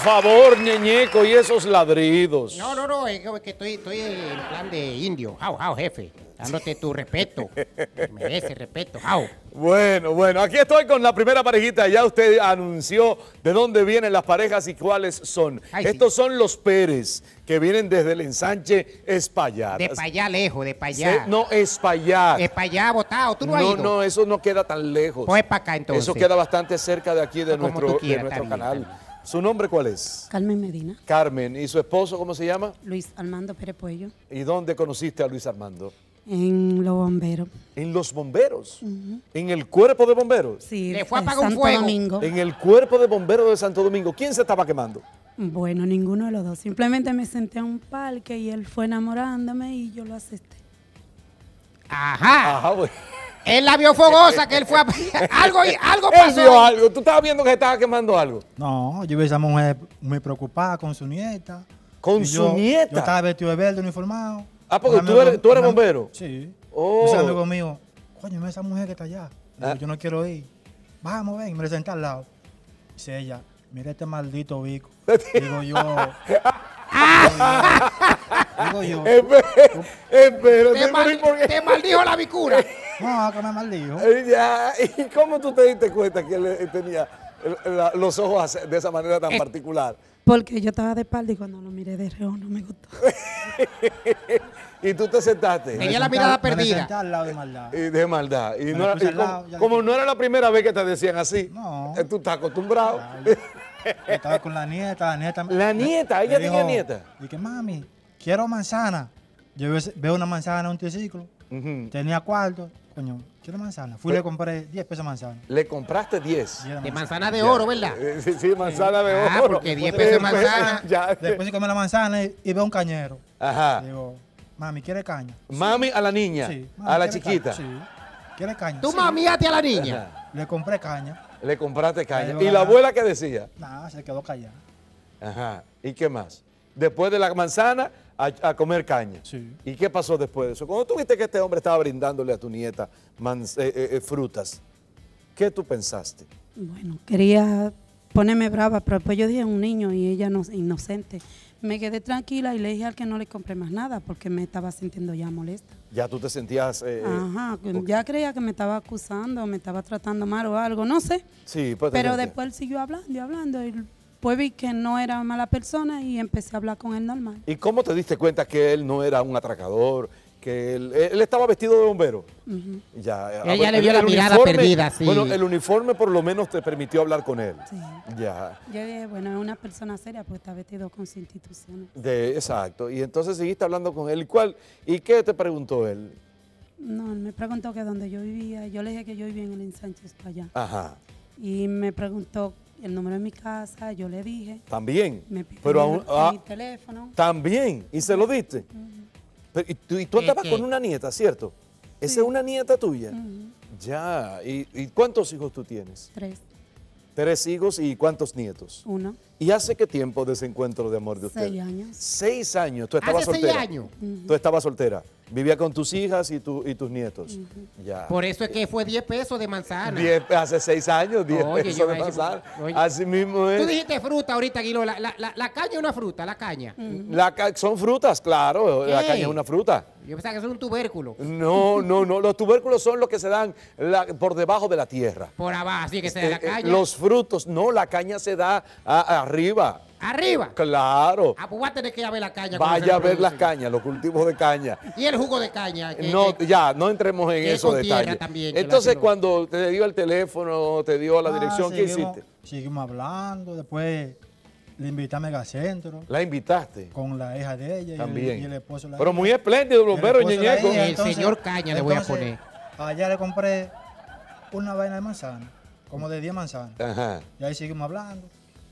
favor, ñeñeco, y esos ladridos. No, no, no, es que estoy, estoy en plan de indio. Jau, jau, jefe. Dándote tu respeto. Merece respeto, jau. Bueno, bueno, aquí estoy con la primera parejita. Ya usted anunció de dónde vienen las parejas y cuáles son. Ay, sí. Estos son los Pérez, que vienen desde el ensanche Espaillat. De pa' allá lejos, de pa' Se- allá. No, Espaillat. De pa' allá, botado. ¿Tú no, has No, ido? no, eso no queda tan lejos. Pues pa' acá, entonces. Eso queda bastante cerca de aquí de Como nuestro, de nuestro canal. ¿Su nombre cuál es? Carmen Medina, Carmen. ¿Y su esposo cómo se llama? Luis Armando Pérez Puello, ¿Y dónde conociste a Luis Armando? en Los Bomberos. En los bomberos. En el cuerpo de bomberos. Sí, Le fue a apagar un fuego. Domingo. En el cuerpo de bomberos de Santo Domingo. ¿Quién se estaba quemando? Bueno, ninguno de los dos. Simplemente me senté a un parque y él fue enamorándome y yo lo acepté. Ajá. Ajá, güey. Él la vio fogosa que él fue a... algo, algo Él pasó. vio algo. Tú estabas viendo que se estaba quemando algo. No, yo vi a esa mujer muy preocupada con su nieta. ¿Con Y su yo- nieta? Yo estaba vestido de verde, uniformado. Ah, porque tú amigo- eres- tú bombero. Sí. Oh. Ese amigo mío, coño, mira esa mujer que está allá. Digo, Ah. Yo no quiero ir. Vamos, ven, me le senté al lado. Dice ella, mira este maldito bico. Digo yo. digo yo. Espérate, espérate, Te, te maldijo la vicura. No, que me maldijo. Ya, ¿y cómo tú te diste cuenta que él eh, tenía los ojos de esa manera tan Eh. particular? Porque yo estaba de espalda y cuando lo miré de reojo no me gustó. Y tú te sentaste. Tenía Me la mirada Me perdida. senté al lado de maldad. Y de maldad. Y, Me no y como, no era la primera vez que te decían así, No. eh, tú estás acostumbrado. Yo estaba con la nieta, la nieta. me- La me- nieta, me ella tenía dijo, nieta. Y que mami, quiero manzana. Yo veo, una manzana en un triciclo. Tenía cuarto. Coño, quiero manzana. Fui y le compré 10 pesos de manzana. Le compraste 10. Y era De manzana. manzana de oro, ¿verdad? Eh, Sí, sí, manzana de Ah, oro. porque 10 Eh, pesos de manzana. Ya. Después de comer la manzana y, y veo un cañero. Ajá. Digo, mami, ¿quiere caña? Mami a la niña, Sí. a "Mami, la ¿quiere chiquita. caña?" Sí. ¿Quiere caña? Tú Sí. mamiaste a la niña. Ajá. Le compré caña. Le compraste caña. ¿Y la abuela qué decía? Nada, se quedó callada. Ajá. ¿Y qué más? Después de la manzana, a, a comer caña. Sí. ¿Y qué pasó después de eso? Cuando tú viste que este hombre estaba brindándole a tu nieta manz- eh, eh, eh, frutas, ¿qué tú pensaste? Bueno, quería ponerme brava, pero después yo dije un niño y ella no, inocente. Me quedé tranquila y le dije al que no le compré más nada porque me estaba sintiendo ya molesta. Ya tú te sentías... eh, Ajá, ya creía que me estaba acusando, me estaba tratando mal o algo, no sé. sí, pues Pero después él siguió hablando y hablando y después vi que no era mala persona y empecé a hablar con él normal. ¿Y cómo te diste cuenta que él no era un atracador? Que él, él estaba vestido de bombero. Ya, Ella le vio la mirada uniforme- perdida, sí. Bueno, el uniforme por lo menos te permitió hablar con él. Sí. Ya. Yo dije, bueno, es una persona seria porque está vestido con sus instituciones. De, exacto. Y entonces seguiste hablando con él. ¿Y cuál? ¿Y qué te preguntó él? No, él me preguntó que dónde yo vivía. Yo le dije que yo vivía en el ensanche para allá. Ajá. Y me preguntó el número de mi casa, yo le dije. También. Me pidió Pero mi, aún, ah, mi teléfono. también. ¿Y se lo diste? Pero, y tú, y tú ¿Qué, andabas qué? con una nieta, ¿cierto? Esa es una nieta tuya. Ya. ¿Y, y cuántos hijos tú tienes? Tres, Tres hijos y cuántos nietos. uno, ¿Y hace qué tiempo de ese encuentro de amor de ustedes? seis años. Seis años. Tú estabas Hace seis soltera. años. Tú estabas soltera. Vivía con tus hijas y, tu- y tus nietos. Ya. Por eso es que fue 10 pesos de manzana. Diez- hace seis años, 10 Oye, pesos yo de manzana. oye. Así mismo Tú es. dijiste fruta ahorita, Guilo. La, la, la, la caña es una fruta, la caña. La ca- son frutas, claro. La caña es una fruta. Yo pensaba que eso era un tubérculo. No, no, no. Los tubérculos son los que se dan la- por debajo de la tierra. Por abajo, así que se da la Eh, eh, caña. los frutos, no, la caña se da a- arriba. Arriba. Claro. Ah, pues voy a tener que ir a ver la caña. Vaya a ver las cañas, los cultivos de caña. Y el jugo de caña. que- No, que- ya, no entremos en esos detalles. también, Entonces, cuando te dio el teléfono, te dio la Ah, dirección, ¿qué seguimos- hiciste? Seguimos hablando. Después le invité a Megacentro La invitaste. con la hija de ella y el- También. y el, esposo la Pero hija. muy espléndido, la ñeñeco. El señor Caña le voy a poner. Allá le compré una vaina de manzana, como de 10 manzanas. Ajá. Y ahí seguimos hablando.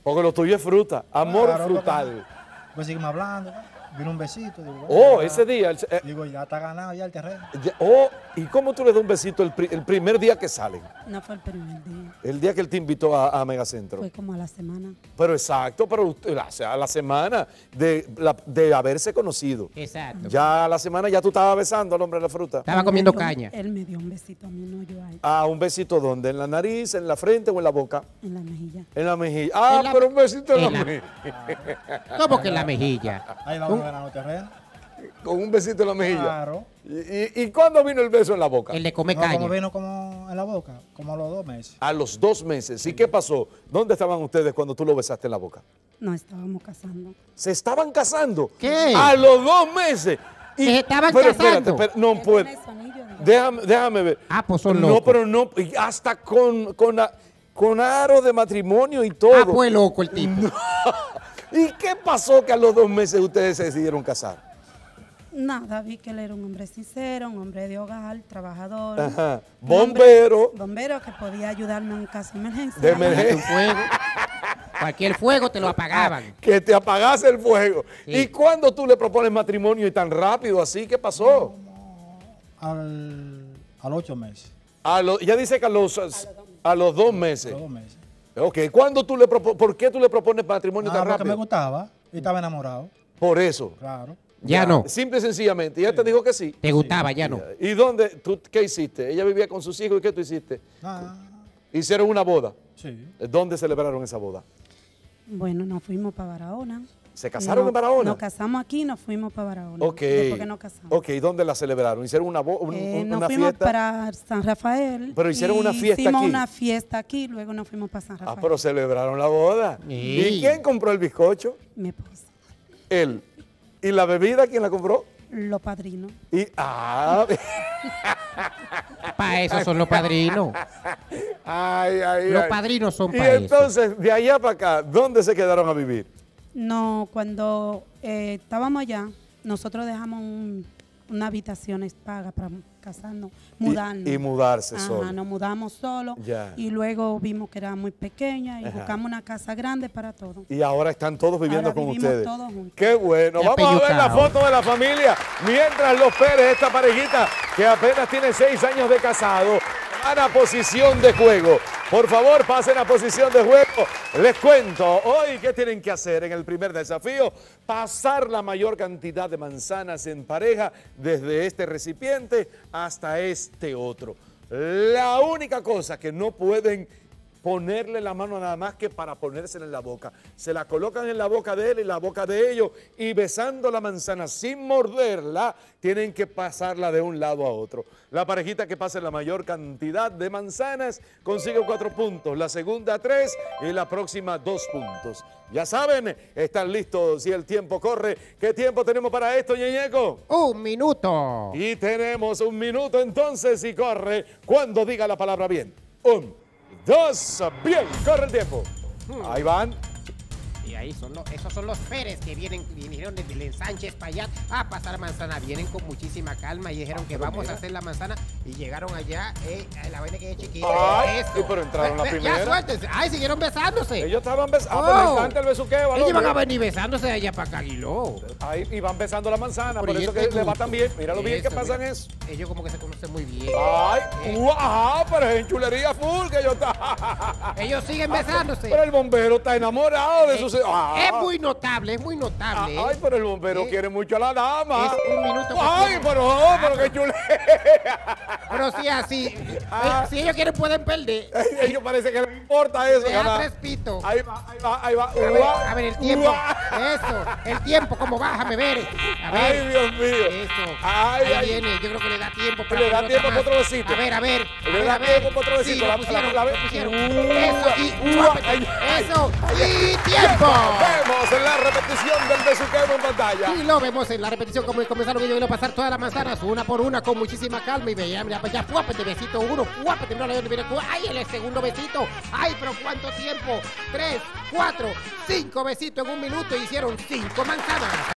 Porque lo tuyo es fruta, amor Claro, frutal. Pues seguimos hablando. Vino un besito. Digo, Oh, ya- ese día. el- eh, Digo, ya está ganado ya el terreno. ya- oh, ¿y cómo tú le das un besito el, pri- el primer día que salen? No fue el primer día. El día que él te invitó a, a Megacentro. Fue como a la semana. Pero exacto, pero usted- o sea, a la semana de, la- de haberse conocido. Exacto. Ya a la semana ya tú estabas besando al hombre de la fruta. Estaba comiendo Él caña. Él me dio un besito a mí, no yo a él, Ah, un besito donde, en la nariz, en la frente o en la boca. en la mejilla. En la mejilla. Ah, la- pero un besito en la en la- mejilla. ¿Cómo que en la mejilla? Ahí terreno. Con un besito en la mejilla. Claro. ¿Y, y, y cuándo vino el beso en la boca? El de comer No, caña. como vino como en la boca, como a los dos meses. A los dos meses. ¿Y qué pasó? ¿Dónde estaban ustedes cuando tú lo besaste en la boca? No estábamos casando. Se estaban casando. ¿Qué? A los dos meses. Se estaban pero casando. espérate, espérate, no digo. Déjame, déjame ver. Ah, pues son No, locos. pero no. y Hasta con, con, con aro de matrimonio y todo. Ah, fue loco el tipo. ¿Y qué pasó que a los dos meses ustedes se decidieron casar? Nada, vi que él era un hombre sincero, un hombre de hogar, trabajador. Ajá. hombre- Bombero. Bombero que podía ayudarme en caso de emergencia. De emergencia. fuego. Cualquier fuego te lo apagaban. Que te apagase el fuego. Sí. ¿Y cuándo tú le propones matrimonio y tan rápido así? ¿Qué pasó? Al, al ocho meses. A lo- ya dice que a los, a los dos A meses. los dos meses. Ok, ¿cuándo tú le propo- ¿por qué tú le propones matrimonio Ah, tan porque me rápido? gustaba y estaba enamorado. Por eso. Claro. Ya no. Simple y sencillamente. Y ella te dijo que sí. Te gustaba, ya no. ¿Y dónde? ¿Tú qué hiciste? Ella vivía con sus hijos y ¿qué tú hiciste? Ah, Hicieron una boda. sí. ¿Dónde celebraron esa boda? Bueno, nos fuimos para Barahona. ¿Se casaron No- en Barahona? Nos casamos aquí y nos fuimos para Barahona. Ok. Después que nos casamos. Ok, ¿dónde la celebraron? ¿Hicieron una, un- Eh, un- nos una fuimos fiesta? para San Rafael. Pero hicieron y una fiesta Hicimos aquí. una fiesta aquí, luego nos fuimos para San Ah, Rafael. pero celebraron la boda. Sí. ¿Y quién compró el bizcocho? Mi esposa. Él. ¿Y la bebida quién la compró? Los padrinos. Y, ah, Para eso son los padrinos. ay, ay, Los ay. padrinos son Y para eso. entonces, de allá para acá, ¿dónde se quedaron a vivir? No, cuando eh, estábamos allá, nosotros dejamos un- una habitación paga para casarnos, Y- mudarnos. Y, mudarse Ajá, solo. nos mudamos solos Ya. y luego vimos que era muy pequeña y Ajá. buscamos una casa grande para todos. Y ahora están todos viviendo Ahora con ustedes. todos juntos. Qué bueno. Y Vamos a ver la foto de la familia. Mientras los Pérez, esta parejita que apenas tiene seis años de casado, a posición de juego. Por favor, pasen a posición de juego. Les cuento, hoy, ¿qué tienen que hacer en el primer desafío? Pasar la mayor cantidad de manzanas en pareja desde este recipiente hasta este otro. La única cosa que no pueden ponerle la mano nada más que para ponérsela en la boca. Se la colocan en la boca de él y la boca de ellos y besando la manzana sin morderla, tienen que pasarla de un lado a otro. La parejita que pase la mayor cantidad de manzanas consigue cuatro puntos, la segunda tres y la próxima dos puntos. Ya saben, están listos y el tiempo corre. ¿Qué tiempo tenemos para esto, Ñeñeco? Un minuto. Y tenemos un minuto entonces y corre cuando diga la palabra bien. Un, dos, bien, corre el tiempo. Ahí van. Ahí son los, esos son los Pérez que vienen, vinieron desde el Sánchez para allá a pasar manzana. Vienen con muchísima calma y dijeron que vamos a hacer la manzana y llegaron allá, eh, la vaina que es chiquita. Ay, pero entraron la primera. Ya suéltense. Ay, siguieron besándose. Ellos estaban besando. Oh. Ah, encanta el besuqueo. Ellos van a venir besándose allá para Caguiló. Ahí y van besando la manzana, por eso y que este le va tan bien. Mira lo bien que pasan mira. eso. Ellos como que se conocen muy bien. Ay, Eh. uh, ajá, pero es en chulería full que yo está. Ellos siguen besándose. Pero el bombero está enamorado de Eh, su. Ah. Es muy notable, es muy Ah, notable. ¿eh? Ay, pero el bombero Eh, quiere mucho a la dama. es un minuto Ay, pero, oh, pero qué chulea. Pero si así, Ah. eh, si ellos quieren pueden perder. A ellos parece que le importa eso. Cara. tres pitos. Ahí va, ahí va, ahí va. A ver, a ver el tiempo. Eso, el tiempo, cómo va, déjame ver. A ver. Ay, Dios mío. Eso. Ay, Ahí ay. viene, yo creo que le da tiempo para Le da tiempo para otro besito. A ver, a ver. Le da tiempo para otro Sí, besito. lo La- pusieron, la- la- pusieron. Eso, y. Eso, y tiempo. Repetición del besuqueo en pantalla. Y lo vemos en la repetición como comenzaron ellos a pasar todas las manzanas una por una con muchísima calma y veía, mira, pues ya fuápete besito uno, fuápete, mira, mira, ay, el segundo besito, ay, pero cuánto tiempo, tres, cuatro, cinco besitos en un minuto, hicieron cinco manzanas.